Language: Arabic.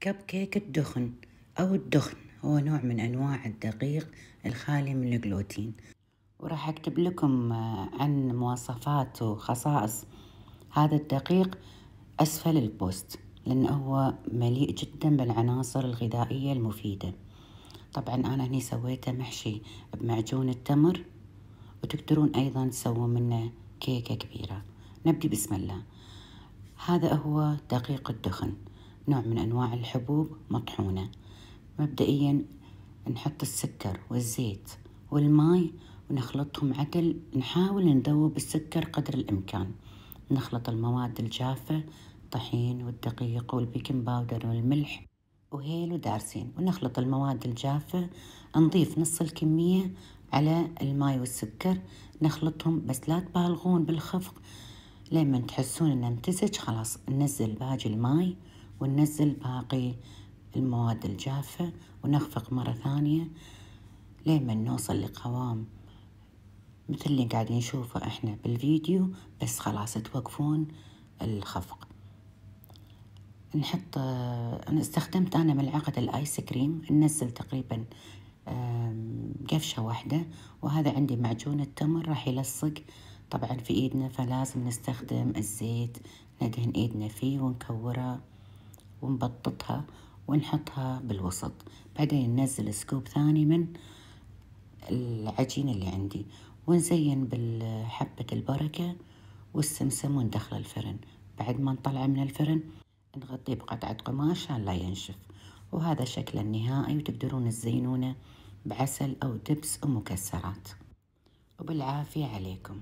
كب كيك الدخن أو الدخن هو نوع من أنواع الدقيق الخالي من الجلوتين. وراح أكتب لكم آه، عن مواصفات وخصائص هذا الدقيق أسفل البوست لأنه هو مليء جدا بالعناصر الغذائية المفيدة. طبعا أنا هني سويته محشي بمعجون التمر وتقدرون أيضا تسوون منه كيكة كبيرة. نبدي بسم الله. هذا هو دقيق الدخن. نوع من أنواع الحبوب مطحونة. مبدئيا نحط السكر والزيت والماء ونخلطهم عدل نحاول نذوب السكر قدر الإمكان. نخلط المواد الجافة الطحين والدقيق وال baking powder والملح وهيل ودارسين. ونخلط المواد الجافة نضيف نص الكمية على الماء والسكر. نخلطهم بس لا تبالغون بالخفق لما تحسون انه امتزج خلاص ننزل باقي الماي. وننزل باقي المواد الجافة ونخفق مرة ثانية لما نوصل لقوام. مثل اللي قاعدين نشوفه إحنا بالفيديو بس خلاص توقفون الخفق. نحط أنا استخدمت أنا ملعقة الآيس كريم ننزل تقريبا قفشة واحدة وهذا عندي معجون التمر راح يلصق. طبعا في إيدنا فلازم نستخدم الزيت ندهن إيدنا فيه ونكورها ونبططها ونحطها بالوسط. بعدين ننزل سكوب ثاني من العجين اللي عندي ونزين بالحبة البركة والسمسم وندخل الفرن. بعد ما نطلع من الفرن نغطيه بقطعة قماش عشان لا ينشف. وهذا شكله النهائي وتقدرون تزينونه بعسل أو دبس أو مكسرات وبالعافية عليكم.